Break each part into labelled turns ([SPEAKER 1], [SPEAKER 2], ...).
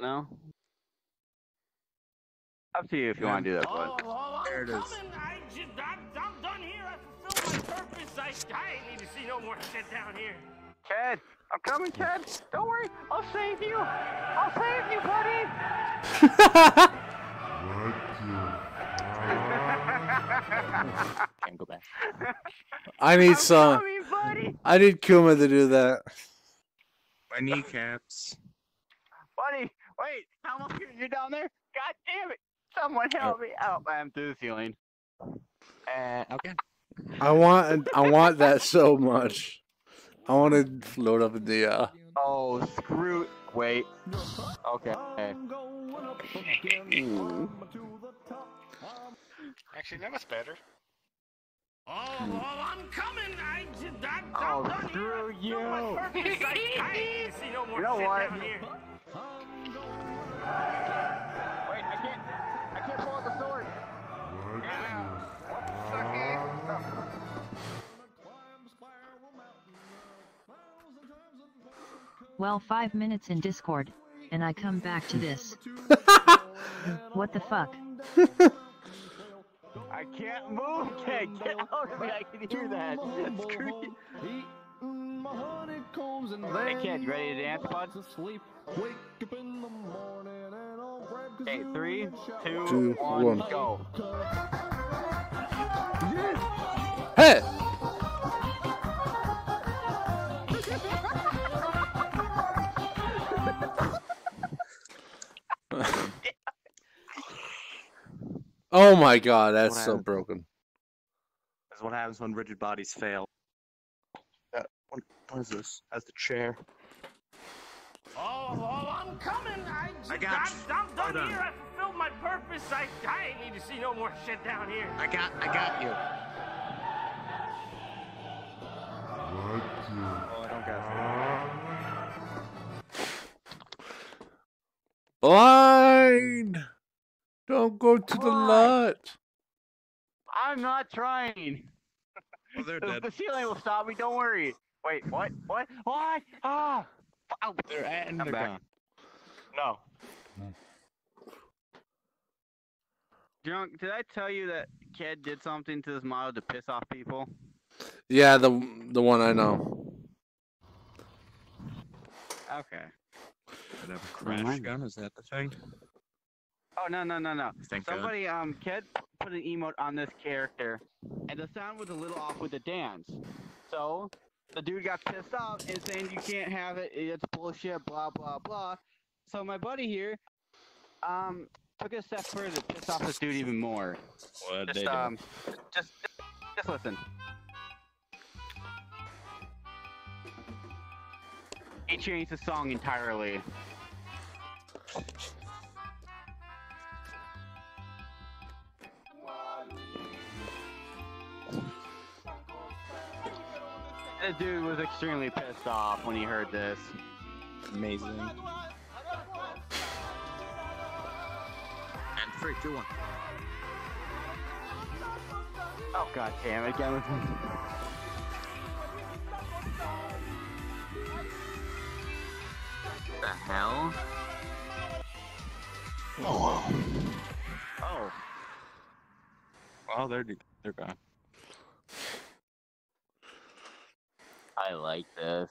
[SPEAKER 1] No. Up to you if you want to do that,
[SPEAKER 2] Oh,
[SPEAKER 1] but
[SPEAKER 2] oh,
[SPEAKER 3] There
[SPEAKER 2] I'm
[SPEAKER 3] it is.
[SPEAKER 2] coming. I just, I'm, I'm done here. I fulfilled my purpose. I, I need to see no more shit down here.
[SPEAKER 1] Ted, I'm coming, Ted. Don't worry, I'll save you. I'll save you, buddy.
[SPEAKER 3] Can't go back.
[SPEAKER 4] I need some.
[SPEAKER 1] Coming, buddy.
[SPEAKER 4] I need Kuma to do that.
[SPEAKER 3] My kneecaps.
[SPEAKER 1] Buddy, wait. How long are you down there? God damn it! Someone help me. Oh, I'm through the ceiling.
[SPEAKER 3] Uh, okay.
[SPEAKER 4] I want. I want that so much. I want to float up in the. Uh,
[SPEAKER 1] Oh, screw. Wait. Okay.
[SPEAKER 5] Actually, that was better.
[SPEAKER 2] Oh, oh, I'm coming. I just, I'm,
[SPEAKER 1] Oh,
[SPEAKER 2] done
[SPEAKER 1] screw
[SPEAKER 2] here. I fulfilled my
[SPEAKER 1] you.
[SPEAKER 2] purpose. I, I need see no more
[SPEAKER 1] You know
[SPEAKER 2] shit
[SPEAKER 1] what?
[SPEAKER 2] down here.
[SPEAKER 1] Wait, I can't. I can't pull out the sword.
[SPEAKER 6] Well, five minutes in Discord, and I come back to this. what the fuck?
[SPEAKER 1] I can't move, Ted. Get out of me. I can hear that. Screw you. Hey, kid, you ready to dance, bud? Okay, three, two,
[SPEAKER 4] Two,
[SPEAKER 1] one,
[SPEAKER 4] one.
[SPEAKER 1] go.
[SPEAKER 4] hey. Oh my god, that's
[SPEAKER 3] What
[SPEAKER 4] so
[SPEAKER 3] happened?
[SPEAKER 4] broken.
[SPEAKER 3] That's what happens when rigid bodies fail. That, what, what is this? That's the chair.
[SPEAKER 2] Oh, oh, I'm coming. I just,
[SPEAKER 3] I got
[SPEAKER 2] I'm, I'm
[SPEAKER 3] Hold
[SPEAKER 2] done
[SPEAKER 3] on.
[SPEAKER 2] here. I fulfilled my purpose. I, I need to see no more shit down here.
[SPEAKER 3] I got, I got you. Oh, I don't got
[SPEAKER 4] Blind. Don't go to the
[SPEAKER 1] Why?
[SPEAKER 4] lot.
[SPEAKER 1] I'm not trying.
[SPEAKER 3] Oh, they're
[SPEAKER 1] The,
[SPEAKER 3] dead.
[SPEAKER 1] the ceiling will stop me. Don't worry. Wait, what? What? What? Ah! Ow.
[SPEAKER 3] They're at and
[SPEAKER 1] I'm
[SPEAKER 3] they're
[SPEAKER 1] back.
[SPEAKER 3] gone.
[SPEAKER 1] No. Drunk, did I tell you that Ked did something to this model to piss off people?
[SPEAKER 4] Yeah, the the one I know.
[SPEAKER 1] Okay.
[SPEAKER 3] Whatever.
[SPEAKER 1] Never
[SPEAKER 3] Crash gun, is that the thing?
[SPEAKER 1] Oh no no no no!
[SPEAKER 3] Thank God.
[SPEAKER 1] Somebody um Ked put an emote on this character, and the sound was a little off with the dance. So the dude got pissed off and saying you can't have it. It's bullshit. Blah blah blah. So my buddy here, um, took it a step further to piss off this dude even more.
[SPEAKER 3] What
[SPEAKER 1] Just um, just just listen. He changed the song entirely. The dude was extremely pissed off when he heard this.
[SPEAKER 3] Amazing. And three, two, one.
[SPEAKER 1] Oh god damn it, again with The hell?
[SPEAKER 3] Oh.
[SPEAKER 1] Oh.
[SPEAKER 3] Oh, they're they're gone.
[SPEAKER 1] I like this.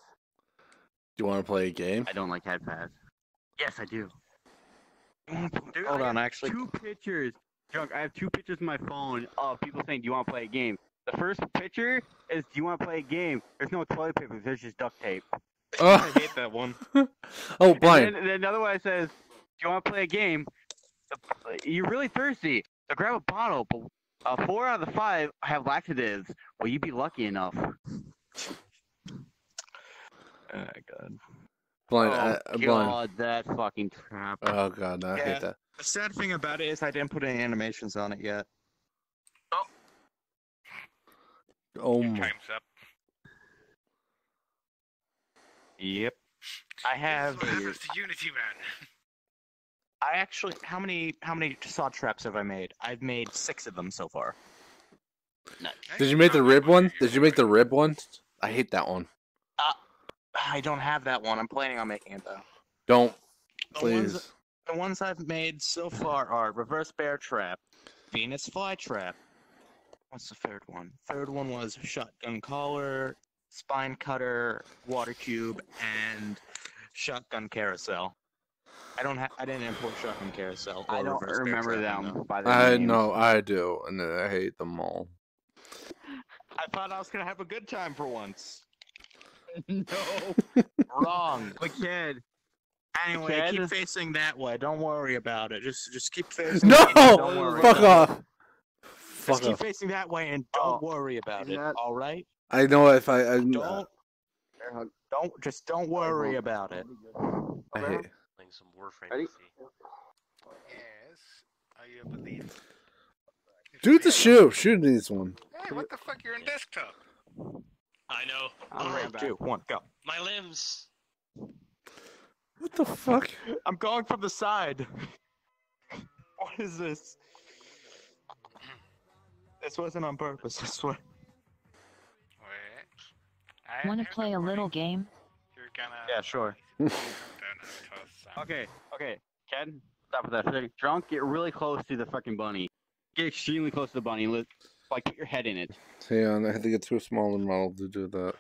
[SPEAKER 4] Do you want to play a game?
[SPEAKER 1] I don't like head pads. Yes, I do. Dude,
[SPEAKER 3] Hold
[SPEAKER 1] I
[SPEAKER 3] on, actually.
[SPEAKER 1] Two pictures. Drunk, I have two pictures on my phone of people saying, Do you want to play a game? The first picture is, Do you want to play a game? There's no toilet paper, there's just duct tape.
[SPEAKER 3] I
[SPEAKER 4] Oh,
[SPEAKER 3] hate that one.
[SPEAKER 4] oh
[SPEAKER 1] And
[SPEAKER 4] blind.
[SPEAKER 1] then, then another one says, Do you want to play a game? You're really thirsty. So grab a bottle, but uh, four out of the five have laxatives. Will you be lucky enough?
[SPEAKER 3] Oh my god.
[SPEAKER 4] Blind.
[SPEAKER 1] oh,
[SPEAKER 4] uh, uh, blind.
[SPEAKER 1] God, that fucking trap.
[SPEAKER 4] Oh god, no, I
[SPEAKER 3] Yeah.
[SPEAKER 4] hate that.
[SPEAKER 3] The sad thing about it is I didn't put any animations on it yet.
[SPEAKER 4] Oh my.
[SPEAKER 5] Time's up.
[SPEAKER 3] Yep. I have.
[SPEAKER 5] That's what happens to Unity, man.
[SPEAKER 3] I actually. How many? How many saw traps have I made? I've made six of them so far.
[SPEAKER 4] Did you make the rib one? Did you make the rib one? I hate that one.
[SPEAKER 3] I don't have that one. I'm planning on making it though.
[SPEAKER 4] Don't,
[SPEAKER 3] The ones-
[SPEAKER 4] please.
[SPEAKER 3] the ones I've made so far are Reverse Bear Trap, Venus Fly Trap. What's the third one? Third one was Shotgun Collar, Spine Cutter, Water Cube, and Shotgun Carousel. I don't have. I didn't import Shotgun Carousel.
[SPEAKER 1] I don't
[SPEAKER 3] Reverse
[SPEAKER 1] remember
[SPEAKER 3] Trap,
[SPEAKER 1] them
[SPEAKER 3] though.
[SPEAKER 1] by their
[SPEAKER 4] I
[SPEAKER 1] names.
[SPEAKER 4] know, I do, and I hate them all.
[SPEAKER 3] I thought I was gonna have a good time for once.
[SPEAKER 1] no.
[SPEAKER 3] Wrong.
[SPEAKER 1] But kid,
[SPEAKER 3] Anyway,
[SPEAKER 1] Chad?
[SPEAKER 3] keep facing that way. Don't worry about it. Just, just keep facing.
[SPEAKER 4] No!
[SPEAKER 3] that way. Don't worry
[SPEAKER 4] Fuck
[SPEAKER 3] about it.
[SPEAKER 4] off!
[SPEAKER 3] Just
[SPEAKER 4] Fuck
[SPEAKER 3] keep facing that way and don't
[SPEAKER 1] Oh,
[SPEAKER 3] worry about it.
[SPEAKER 1] that-
[SPEAKER 3] All right?
[SPEAKER 4] I know if I, I,
[SPEAKER 3] Don't, don't, just don't worry about it.
[SPEAKER 4] I hate.
[SPEAKER 7] Playing some Warframe.
[SPEAKER 1] Ready?
[SPEAKER 7] PC.
[SPEAKER 5] Yes. I uh, believe.
[SPEAKER 4] Shoot the shoe. Shoot needs one.
[SPEAKER 5] Hey, what the fuck? You're in desktop.
[SPEAKER 7] I know.
[SPEAKER 1] I'll be
[SPEAKER 7] Oh,
[SPEAKER 1] right back.
[SPEAKER 3] Two, one, go.
[SPEAKER 7] my limbs.
[SPEAKER 4] What the fuck?
[SPEAKER 3] I'm going from the side. what is this? This wasn't on purpose. I swear.
[SPEAKER 5] Wait. I
[SPEAKER 6] Wanna play
[SPEAKER 5] the
[SPEAKER 6] a little game?
[SPEAKER 5] You're gonna.
[SPEAKER 3] Yeah, sure.
[SPEAKER 5] Don't have to sound-
[SPEAKER 1] okay, okay, Ken, stop with that. for. Drunk, get really close to the fucking bunny. Get extremely close to the bunny. Li- Like put your head in it.
[SPEAKER 4] Hang on, I had to get too small a model to do that.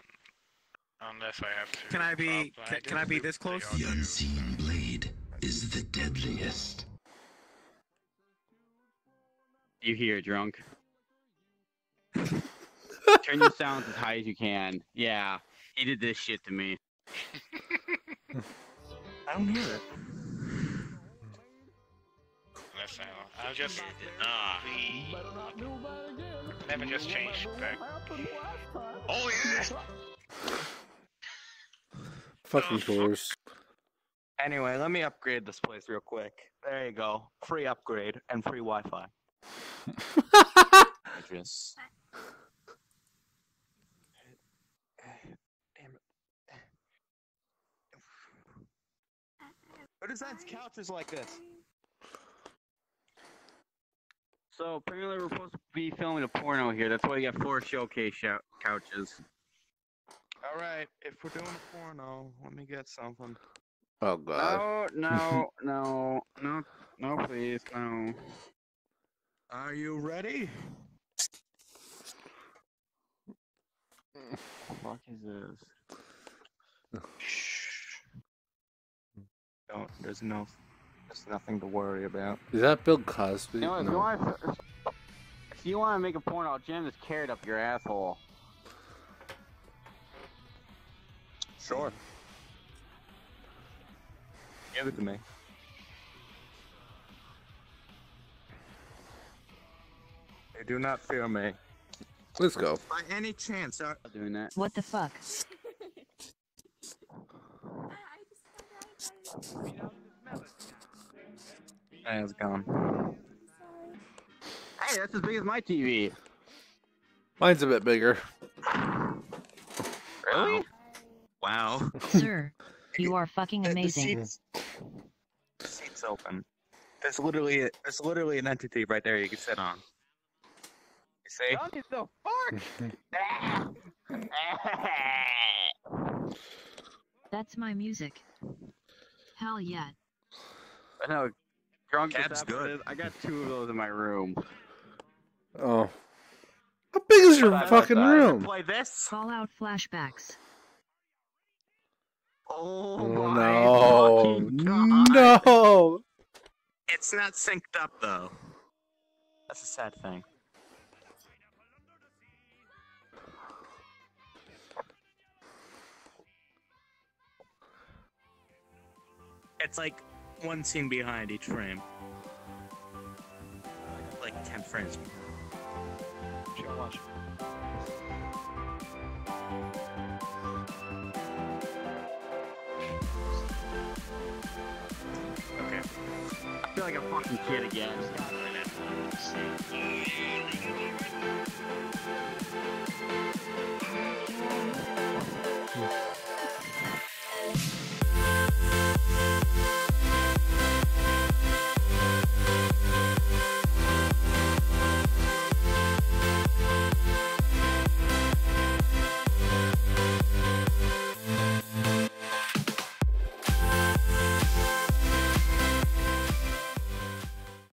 [SPEAKER 5] Unless I have to.
[SPEAKER 8] Can I be-
[SPEAKER 5] drop
[SPEAKER 8] can- can I be this close?
[SPEAKER 9] The unseen blade is the deadliest.
[SPEAKER 1] You hear drunk. Turn your sounds as high as you can. Yeah, he did this shit to me.
[SPEAKER 3] I don't hear it.
[SPEAKER 5] Unless I, I'll just.
[SPEAKER 7] Ah.
[SPEAKER 5] Let me just change back.
[SPEAKER 7] Oh yeah.
[SPEAKER 4] Fucking course.
[SPEAKER 3] Anyway, let me upgrade this place real quick. There you go. Free upgrade and free Wi-Fi. Just. Damn it. Who designs couches like this?
[SPEAKER 1] So apparently we're supposed to be filming a porno here. That's why you got four showcase shou- couches.
[SPEAKER 3] All right, if we're doing a porno, let me get something.
[SPEAKER 4] Oh god.
[SPEAKER 1] No, no, no, no, no, please, no.
[SPEAKER 3] Are you ready?
[SPEAKER 1] What is this?
[SPEAKER 3] Shh. Don't. There's no. There's nothing to worry about.
[SPEAKER 4] Is that Bill Cosby?
[SPEAKER 1] You know, if you
[SPEAKER 4] No.
[SPEAKER 1] want, if you want to make a porno, I'll jam this carrot up your asshole.
[SPEAKER 3] Sure. Give it to me. They do not fear me.
[SPEAKER 4] Let's go.
[SPEAKER 3] By any chance, are...
[SPEAKER 1] I'm doing that.
[SPEAKER 6] What the fuck?
[SPEAKER 3] Hey, it's gone.
[SPEAKER 1] Hey, that's as big as my TV.
[SPEAKER 4] Mine's a bit bigger.
[SPEAKER 1] Really?
[SPEAKER 3] Wow.
[SPEAKER 6] Sir, you are fucking
[SPEAKER 3] The- the
[SPEAKER 6] amazing.
[SPEAKER 3] seats- The seat's open. There's literally a, there's literally an entity right there you can sit on. You see?
[SPEAKER 1] What the fuck?
[SPEAKER 6] That's my music. Hell yeah.
[SPEAKER 1] I know. Drunk as
[SPEAKER 3] Cab's good.
[SPEAKER 1] I got two of those in my room.
[SPEAKER 4] Oh. How big is your fucking room?
[SPEAKER 3] Play this.
[SPEAKER 6] Fallout flashbacks.
[SPEAKER 1] Oh,
[SPEAKER 4] Oh
[SPEAKER 1] my
[SPEAKER 4] no.
[SPEAKER 1] fucking god.
[SPEAKER 4] No.
[SPEAKER 3] It's not synced up though. That's a sad thing. It's like one scene behind each frame. Like 10 frames. Sure, watch.
[SPEAKER 1] Okay. I feel like a fucking kid again.